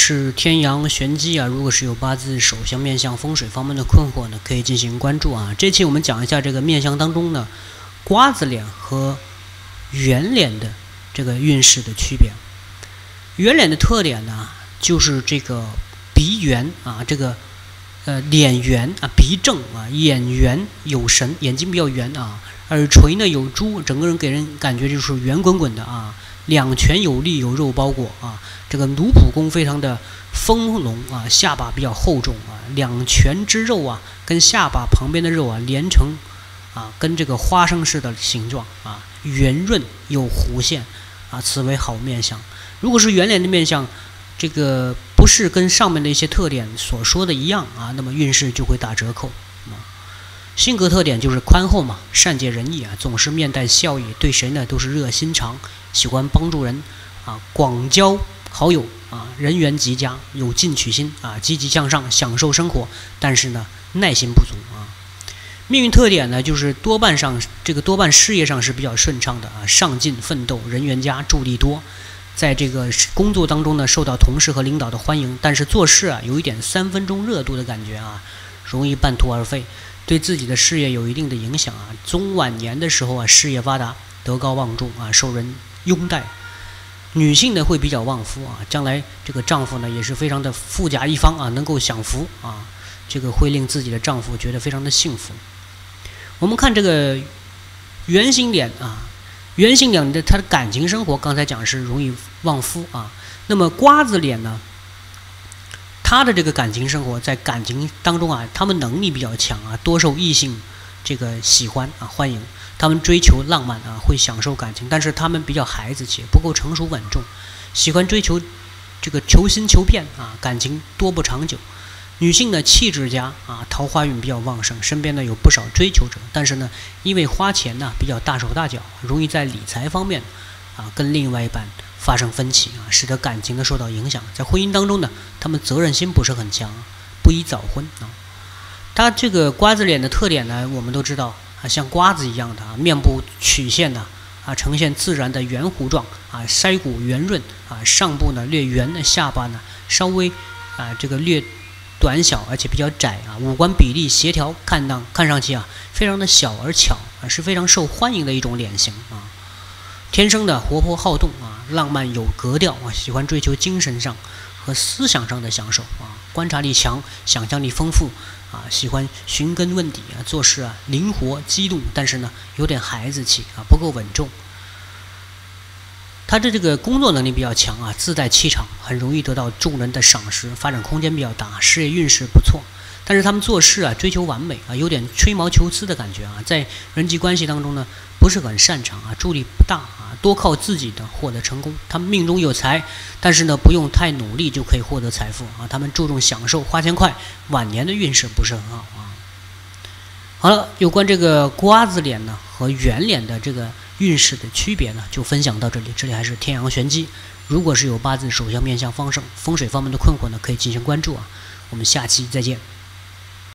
是天阳玄机啊，如果是有八字手相面相风水方面的困惑呢，可以进行关注啊。这期我们讲一下这个面相当中呢，瓜子脸和圆脸的这个运势的区别。圆脸的特点呢，就是这个鼻圆啊，这个呃脸圆啊，鼻正啊，眼圆有神，眼睛比较圆啊，耳垂呢有珠，整个人给人感觉就是圆滚滚的啊。两拳有力，有肉包裹啊，这个奴仆宫非常的丰隆啊，下巴比较厚重啊，两拳之肉啊，跟下巴旁边的肉啊连成啊，跟这个花生似的形状啊，圆润有弧线啊，此为好面相。如果是圆脸的面相，这个不是跟上面的一些特点所说的一样啊，那么运势就会打折扣啊。性格特点就是宽厚嘛，善解人意啊，总是面带笑意，对谁呢都是热心肠，喜欢帮助人啊，广交好友啊，人缘极佳，有进取心啊，积极向上，享受生活，但是呢耐心不足啊。命运特点呢就是多半上这个多半事业上是比较顺畅的啊，上进奋斗，人缘佳，助力多，在这个工作当中呢受到同事和领导的欢迎，但是做事啊有一点三分钟热度的感觉啊，容易半途而废。对自己的事业有一定的影响啊，中晚年的时候啊，事业发达，德高望重啊，受人拥戴。女性呢会比较旺夫啊，将来这个丈夫呢也是非常的富甲一方啊，能够享福啊，这个会令自己的丈夫觉得非常的幸福。我们看这个圆形脸啊，圆形脸的他的感情生活，刚才讲是容易旺夫啊，那么瓜子脸呢？他的这个感情生活，在感情当中啊，他们能力比较强啊，多受异性这个喜欢啊欢迎。他们追求浪漫啊，会享受感情，但是他们比较孩子气，不够成熟稳重，喜欢追求这个求新求变啊，感情多不长久。女性呢，气质佳啊，桃花运比较旺盛，身边呢有不少追求者，但是呢，因为花钱呢比较大手大脚，容易在理财方面啊跟另外一半。发生分歧啊，使得感情呢受到影响。在婚姻当中呢，他们责任心不是很强，不宜早婚啊。他这个瓜子脸的特点呢，我们都知道啊，像瓜子一样的啊，面部曲线呢啊，呈现自然的圆弧状啊，腮骨圆润啊，上部呢略圆的下巴呢稍微啊这个略短小而且比较窄啊，五官比例协调，看当看上去啊非常的小而巧啊，是非常受欢迎的一种脸型啊。天生的活泼好动啊，浪漫有格调啊，喜欢追求精神上和思想上的享受啊，观察力强，想象力丰富啊，喜欢寻根问底啊，做事啊灵活机动，但是呢有点孩子气啊，不够稳重。他的这个工作能力比较强啊，自带气场，很容易得到众人的赏识，发展空间比较大，事业运势不错。但是他们做事啊，追求完美啊，有点吹毛求疵的感觉啊，在人际关系当中呢，不是很擅长啊，助力不大啊，多靠自己的获得成功。他们命中有财，但是呢，不用太努力就可以获得财富啊。他们注重享受，花钱快，晚年的运势不是很好啊。好了，有关这个瓜子脸呢和圆脸的这个运势的区别呢，就分享到这里。这里还是天阳玄机，如果是有八字、手相、面相、方盛风水方面的困惑呢，可以进行关注啊。我们下期再见。